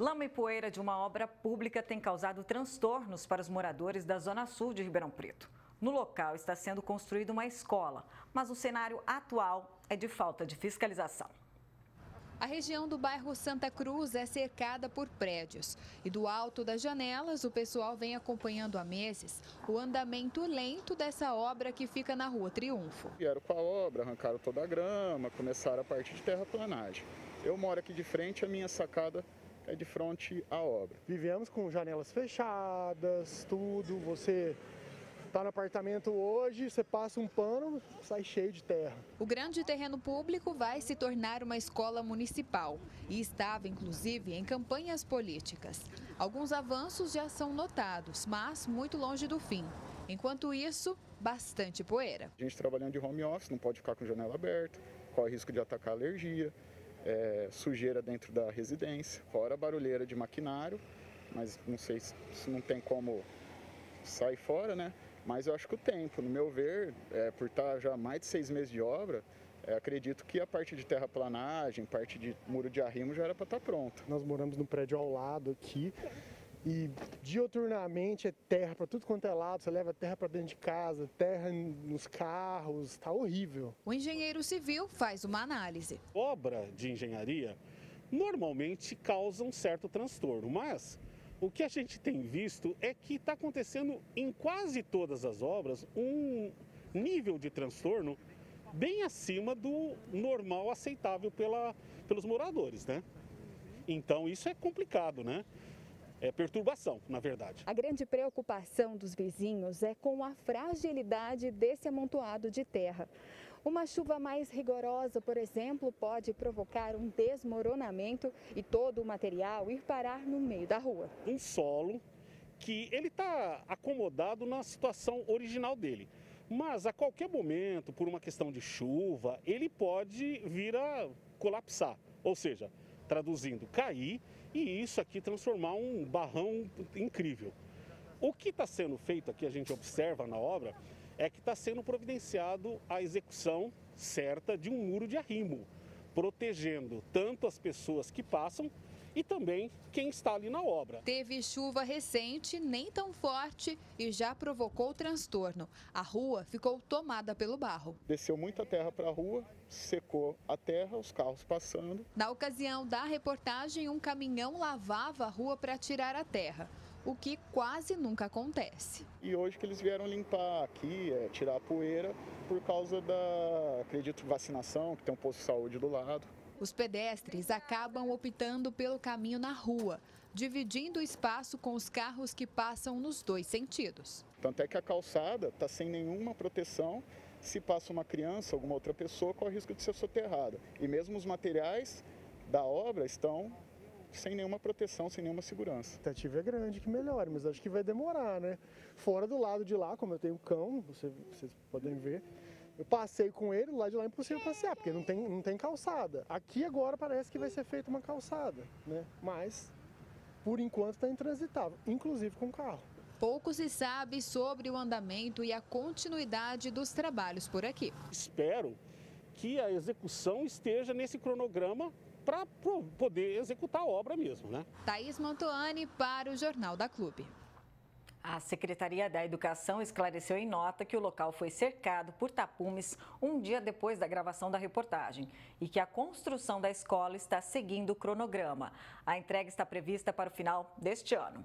Lama e poeira de uma obra pública tem causado transtornos para os moradores da Zona Sul de Ribeirão Preto. No local está sendo construída uma escola, mas o cenário atual é de falta de fiscalização. A região do bairro Santa Cruz é cercada por prédios e do alto das janelas o pessoal vem acompanhando há meses o andamento lento dessa obra que fica na Rua Triunfo. Vieram com a obra, arrancaram toda a grama, começaram a parte de terraplanagem. Eu moro aqui de frente, a minha sacada é de frente à obra. Vivemos com janelas fechadas, tudo. Você está no apartamento hoje, você passa um pano, sai cheio de terra. O grande terreno público vai se tornar uma escola municipal e estava, inclusive, em campanhas políticas. Alguns avanços já são notados, mas muito longe do fim. Enquanto isso, bastante poeira. A gente trabalhando de home office, não pode ficar com janela aberta, corre risco de atacar alergia é, sujeira dentro da residência, fora barulheira de maquinário, mas não sei se, não tem como sair fora, né? Mas eu acho que o tempo, no meu ver, é, por estar já mais de seis meses de obra, é, acredito que a parte de terraplanagem, parte de muro de arrimo já era para estar pronta. Nós moramos no prédio ao lado aqui, e dioturnamente é terra para tudo quanto é lado, você leva terra para dentro de casa, terra nos carros, está horrível. O engenheiro civil faz uma análise. Obra de engenharia normalmente causa um certo transtorno, mas o que a gente tem visto é que está acontecendo em quase todas as obras um nível de transtorno bem acima do normal aceitável pela, pelos moradores, né? Então isso é complicado, né? É, perturbação, na verdade. A grande preocupação dos vizinhos é com a fragilidade desse amontoado de terra. Uma chuva mais rigorosa, por exemplo, pode provocar um desmoronamento e todo o material ir parar no meio da rua. Um solo que ele está acomodado na situação original dele. Mas a qualquer momento, por uma questão de chuva, ele pode vir a colapsar. Ou seja, traduzindo, cair e isso aqui transformar um barrão incrível. O que está sendo feito aqui, a gente observa na obra, é que está sendo providenciado a execução certa de um muro de arrimo, protegendo tanto as pessoas que passam e também quem está ali na obra. Teve chuva recente, nem tão forte, e já provocou transtorno. A rua ficou tomada pelo barro. Desceu muita terra para a rua, secou a terra, os carros passando. Na ocasião da reportagem, um caminhão lavava a rua para tirar a terra o que quase nunca acontece. E hoje que eles vieram limpar aqui, é, tirar a poeira, por causa da, acredito, vacinação, que tem um posto de saúde do lado. Os pedestres acabam optando pelo caminho na rua, dividindo o espaço com os carros que passam nos dois sentidos. Tanto é que a calçada está sem nenhuma proteção. Se passa uma criança, alguma outra pessoa, corre o risco de ser soterrada. E mesmo os materiais da obra estão sem nenhuma proteção, sem nenhuma segurança. A expectativa é grande que melhore, mas acho que vai demorar, né? Fora do lado de lá, como eu tenho cão, vocês podem ver, eu passei com ele, lá de lá é impossível passear, porque não tem, não tem calçada. Aqui agora parece que vai ser feita uma calçada, né? Mas, por enquanto, está intransitável, inclusive com carro. Pouco se sabe sobre o andamento e a continuidade dos trabalhos por aqui. Espero que a execução esteja nesse cronograma para poder executar a obra mesmo, né? Thaís Mantoani para o Jornal da Clube. A Secretaria da Educação esclareceu em nota que o local foi cercado por tapumes um dia depois da gravação da reportagem e que a construção da escola está seguindo o cronograma. A entrega está prevista para o final deste ano.